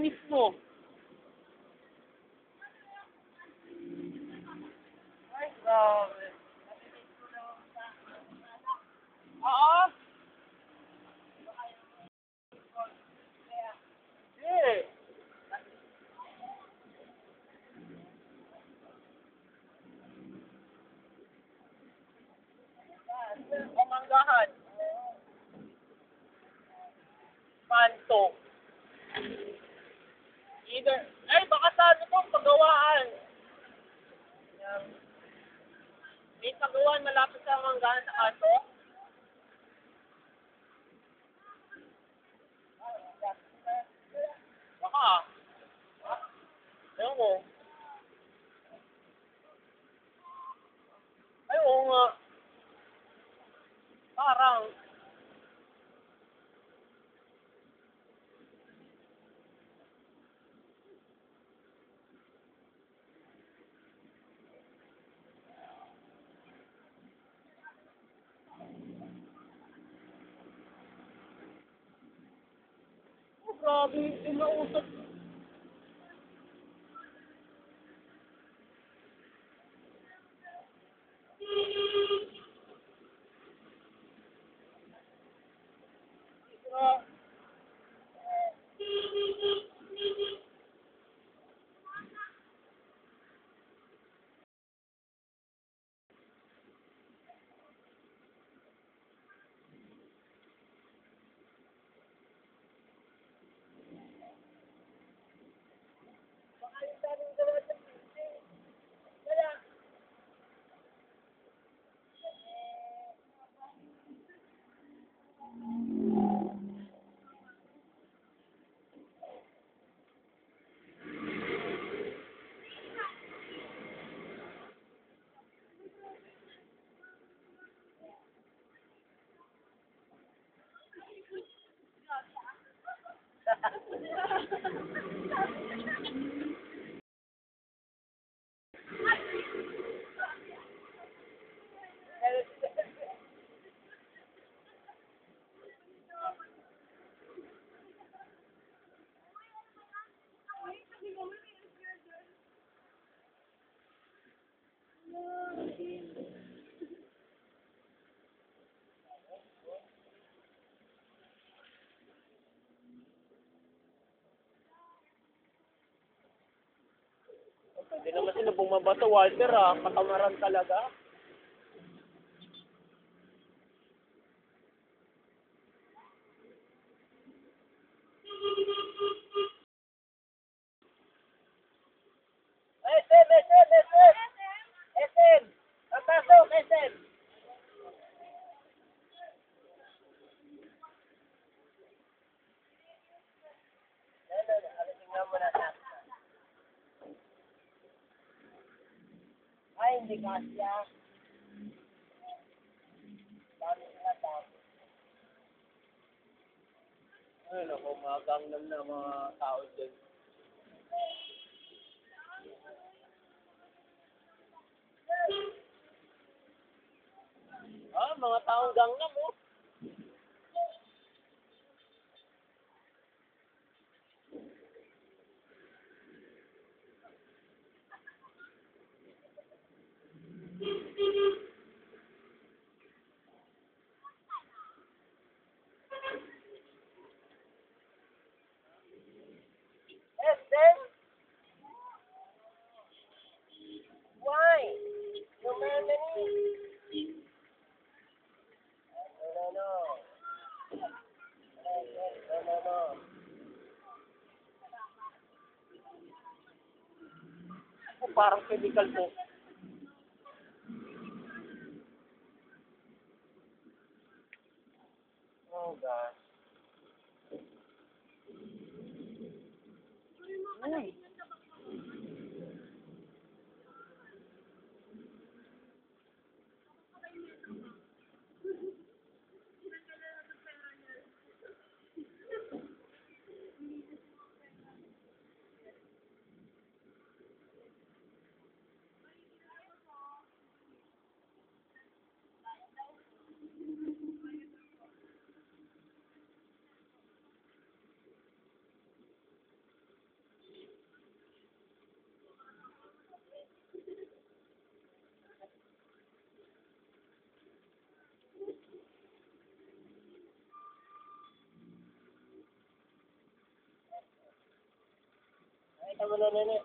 74 Oh, grabe, bumabato, Walter ah. Katamaran talaga. Kasya. Dami sila dami. Ay, naku, mga gangnam na mga tao dyan. Ah, mga taong gangnam, oh. Oh, parang chemical po. Nevertheless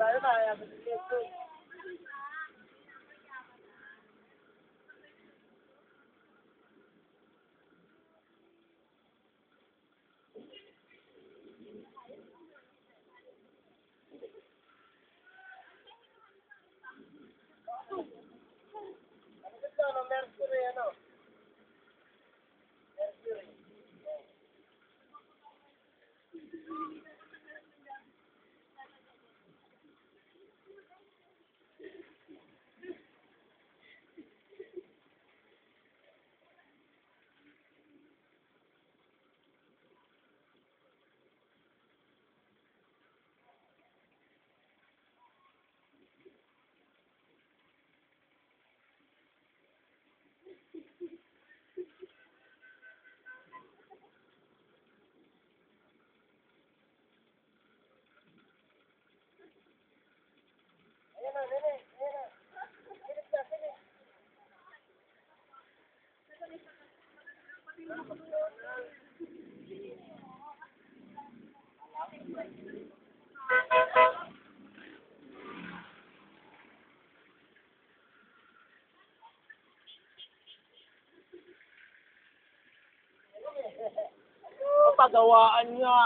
买买呀，不是那个。pagawaan nga.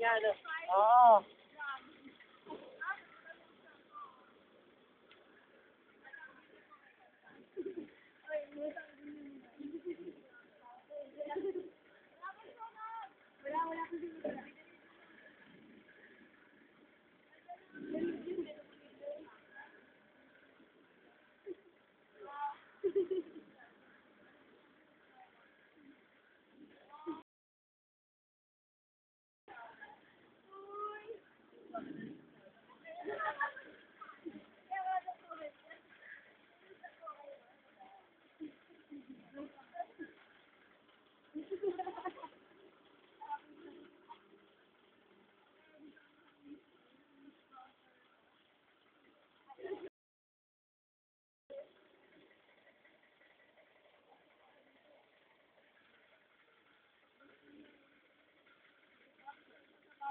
Yan. Oo. Oh.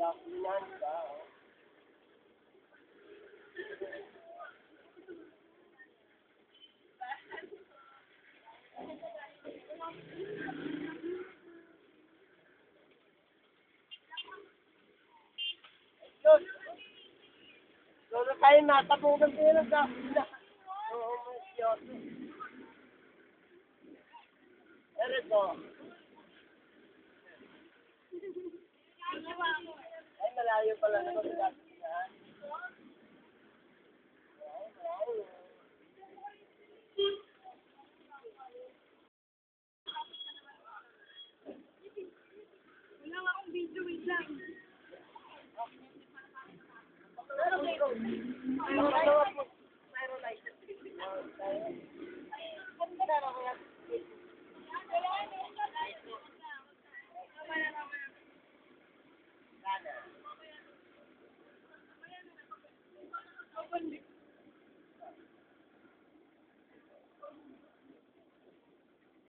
May gakulinan ba? oh? Yun. Lolo tayo natapugan tayo ng gakulinan. Oo, may Ay, malayo pala na. Ay, malayo. Wala nga akong video, wait lang. open